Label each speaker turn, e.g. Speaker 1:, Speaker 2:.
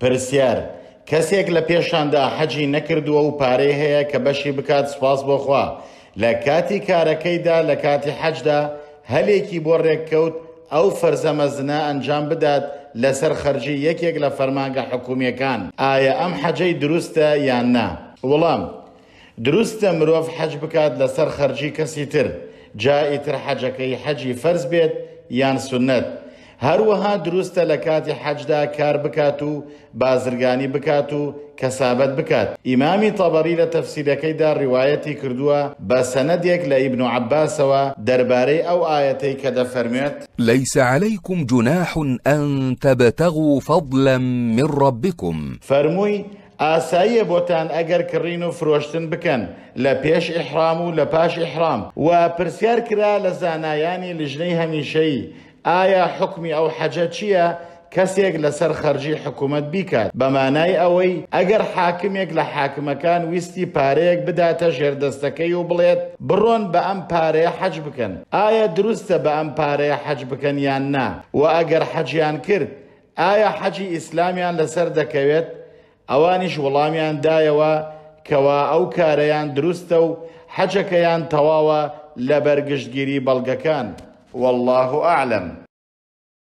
Speaker 1: پرسیار، کەسێک لە پێشاندا حەجی نەکردووە و پارەی هەیە کە بەشی بکات سوپاس بۆ خوا لە کاتی کارەکەیدا لە کاتی حەجدا هەلێکی بۆ رێککەوت ئەو فەرزە مەزنە ئەنجام بدات لەسەر خەرجی یەکێک لە فەرمانگە حکومیەکان ئایا ئەم حەجەی دروستە یان نا؟ وڵام، دروستە مرۆڤ حەج بکات لەسەر خەرجی کەسی تر جا ئیتر حەجەکەی حەجی فەرز بێت یان سوننەت هەروەها دروستە لە کاتی حەجدا کار بکات و بازرگانی بکات و کەسابەت بکات ئیمامی طەبەری لە تەفسیرەکەیدا ڕیوایەتی کردووە بە سەنەدێک لە ئیبن عەباسەوە دەربارەی ئەو ئایەتەی کە دەفەرموێت.
Speaker 2: لیس علیکم جناح ان تبتغوا فضلا من ربکم.
Speaker 1: فەرمووی، ئاساییە بۆتان ئەگەر کڕین و فرۆشتن بکەن لە پێش ئیحرام و لە پاش ئیحرام، و پرسیار کرا لە زانایانی لجنەی هەمیشەیی ئایا حوکمی ئەو حەجە چیە کەسێک لەسەر خەرجی حکومەت بیکات بە مانای ئەوەی ئەگەر حاکمێک لە حاکمەکان ویستی پارەیەک بداتە ژێردەستەکەی و بڵێت بڕۆن بە ئەم پارەیە حەج بکەن ئایا دروستە بە ئەم پارەیە حەج بکەن یان نا؟ و ئەگەر حەجیان کرد ئایا حەجی ئیسلامیان لەسەر دەکەوێت؟ ئەوانیش وڵامیان دایەوە کەوا ئەو کارەیان دروستە و حەجەکەیان تەواوە لەبەر گشتگیری بەڵگەکان. واللە اعلم.